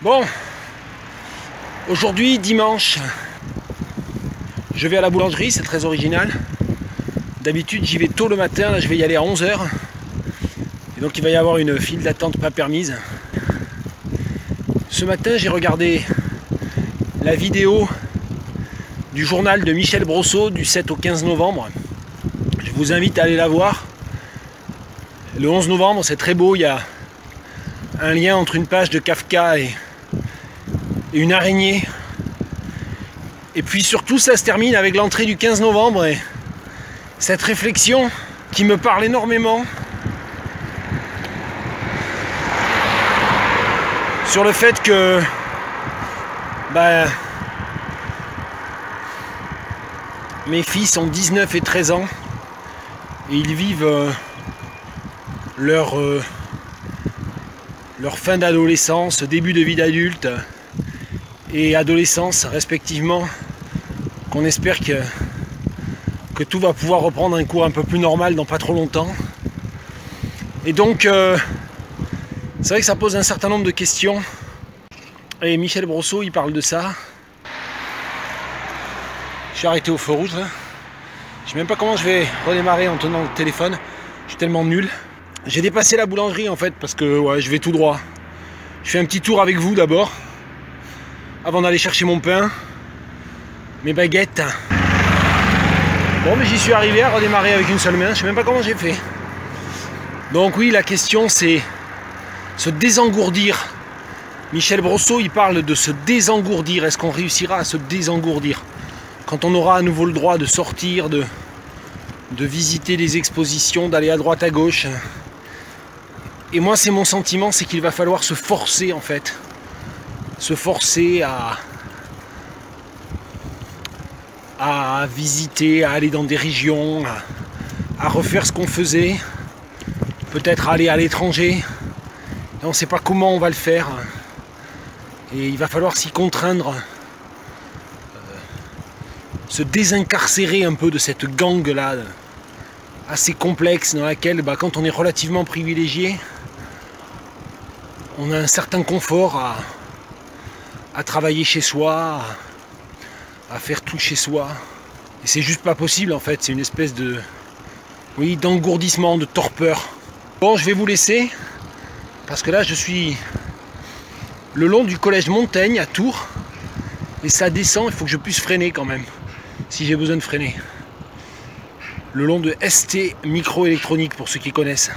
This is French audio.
Bon, aujourd'hui dimanche, je vais à la boulangerie, c'est très original. D'habitude j'y vais tôt le matin, là je vais y aller à 11h. Et donc il va y avoir une file d'attente pas permise. Ce matin j'ai regardé la vidéo du journal de Michel Brosseau du 7 au 15 novembre. Je vous invite à aller la voir. Le 11 novembre c'est très beau, il y a un lien entre une page de Kafka et, et une araignée. Et puis surtout ça se termine avec l'entrée du 15 novembre et cette réflexion qui me parle énormément sur le fait que bah, mes fils ont 19 et 13 ans et ils vivent euh, leur, euh, leur fin d'adolescence, début de vie d'adulte et adolescence respectivement, qu'on espère que, tout va pouvoir reprendre un cours un peu plus normal dans pas trop longtemps. Et donc, euh, c'est vrai que ça pose un certain nombre de questions. Et Michel Brosseau, il parle de ça. Je suis arrêté au feu rouge. Là. Je sais même pas comment je vais redémarrer en tenant le téléphone. Je suis tellement nul. J'ai dépassé la boulangerie en fait parce que ouais, je vais tout droit. Je fais un petit tour avec vous d'abord avant d'aller chercher mon pain, mes baguettes. Bon, mais j'y suis arrivé à redémarrer avec une seule main, je sais même pas comment j'ai fait. Donc oui, la question c'est se désengourdir. Michel Brosseau, il parle de se désengourdir. Est-ce qu'on réussira à se désengourdir quand on aura à nouveau le droit de sortir, de, de visiter les expositions, d'aller à droite à gauche? Et moi, c'est mon sentiment, c'est qu'il va falloir se forcer en fait se forcer à, visiter, à aller dans des régions, à, refaire ce qu'on faisait, peut-être aller à l'étranger. On ne sait pas comment on va le faire. Et il va falloir s'y contraindre, euh, se désincarcérer un peu de cette gangue-là, assez complexe, dans laquelle, bah, quand on est relativement privilégié, on a un certain confort à, à travailler chez soi, à faire tout chez soi. Et c'est juste pas possible en fait, c'est une espèce de. Oui, d'engourdissement, de torpeur. Bon, je vais vous laisser, parce que là je suis le long du collège Montaigne à Tours, et ça descend, il faut que je puisse freiner quand même, si j'ai besoin de freiner. Le long de ST Microélectronique pour ceux qui connaissent.